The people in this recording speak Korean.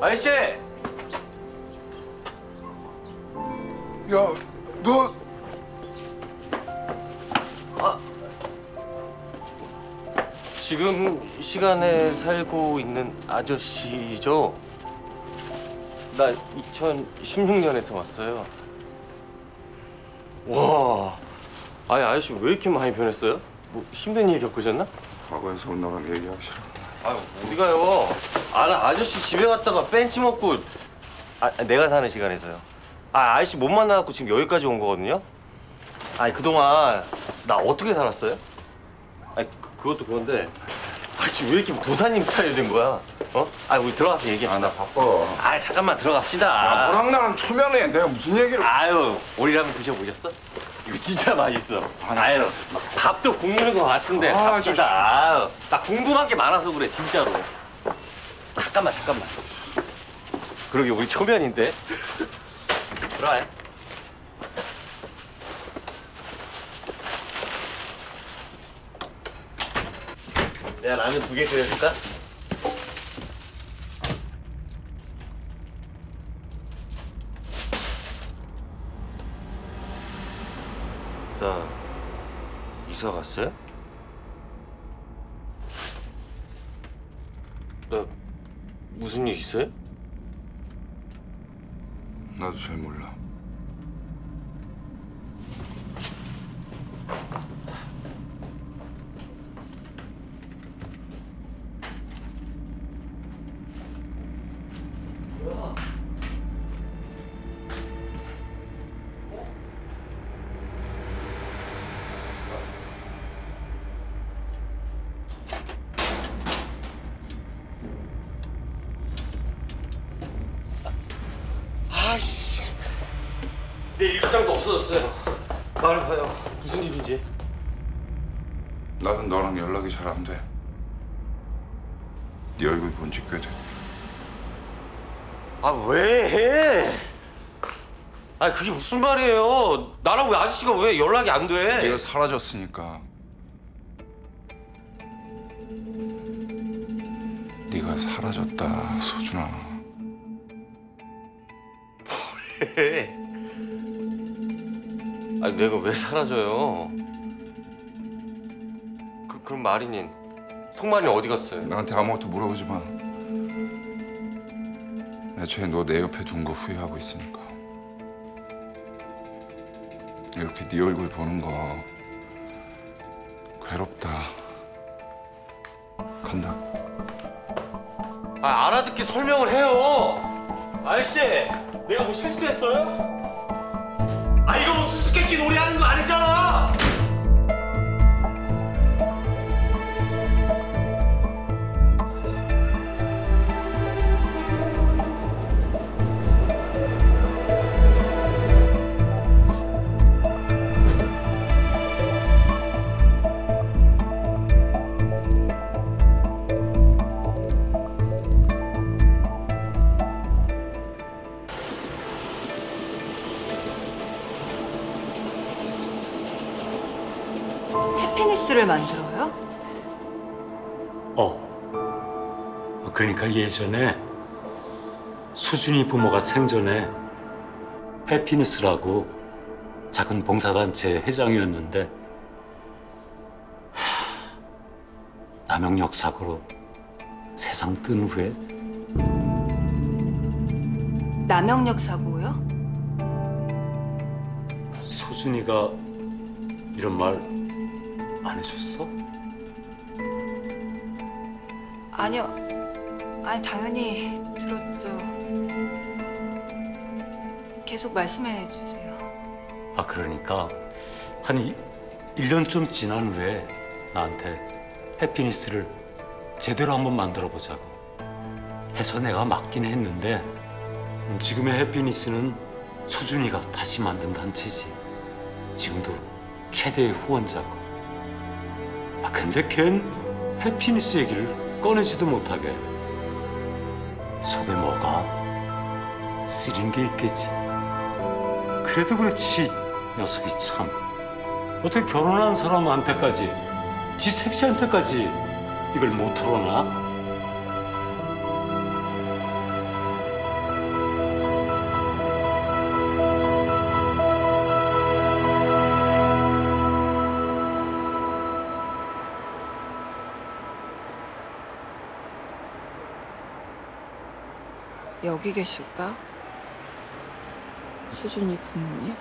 아저씨! 야, 너 지금 시간에 살고 있는 아저씨죠? 나 2016년에서 왔어요. 와, 아니 아저씨 왜 이렇게 많이 변했어요? 뭐 힘든 일 겪으셨나? 과거에서 온 나랑 얘기하기 싫어. 아 어디 가요? 아, 나 아저씨 집에 갔다가 벤치 먹고 아 내가 사는 시간에서요. 아 아저씨 못 만나갖고 지금 여기까지 온 거거든요. 아니 그동안 나 어떻게 살았어요? 아니 그, 그것도 그런데 아저씨 왜 이렇게 도사님 스타일 된 거야? 어? 아 우리 들어가서 아, 얘기합시다. 나 바빠. 아 잠깐만 들어갑시다. 너랑 나랑 초면에 내가 무슨 얘기를? 아유 오리라면 드셔보셨어? 이거 진짜 맛있어. 아유 밥도 것 같은데 아, 갑시다. 아유, 나 궁금한 게 많아서 그래 진짜로. 잠깐만 잠깐만. 그러게 우리 초면인데. 들어와요. 내가 라면 두 개 끓여줄까? 나 이사 갔어요? 나 무슨 일 있어요? 나도 잘 몰라. 아씨 내 일기장도 없어졌어요 말해봐요 무슨 일인지 나는 너랑 연락이 잘 안 돼. 네 얼굴 본 지꽤 돼. 아 왜 해? 아 그게 무슨 말이에요 나랑 왜 아저씨가 왜 연락이 안 돼? 네가 사라졌으니까. 네가 사라졌다, 소준아. 해? 아니 내가 왜 사라져요? 그 그럼 마린인 송마린 어디 갔어요? 나한테 아무것도 물어보지 마. 애초에 너 내 옆에 둔 거 후회하고 있으니까. 이렇게 네 얼굴 보는 거 괴롭다. 간다. 아 알아듣게 설명을 해요. 아저씨, 내가 뭐 실수했어요? 아 이거 뭐 수수께끼 놀이 하는 해피니스를 만들어요? 어. 그러니까 예전에 수준이 부모가 생전에 해피니스라고 작은 봉사단체 회장이었는데 하, 남영역 사고로 세상 뜬 후에 남영역 사고요? 소준이가 이런 말 안 해줬어? 아니요. 아니 당연히 들었죠. 계속 말씀해 주세요. 아 그러니까 한 이- 1년 좀 지난 후에 나한테 해피니스를 제대로 한번 만들어 보자고 해서 내가 맡긴 했는데 음, 지금의 해피니스는 소준이가 다시 만든 단체지 지금도 최대의 후원자고 아 근데 걘 해피니스 얘기를 꺼내지도 못하게. 속에 뭐가 쓰린 게 있겠지. 그래도 그렇지 녀석이 참. 어떻게 결혼한 사람한테까지 지 색시한테까지 이걸 못 틀어놔? 여기 계실까? 수준이 부모님?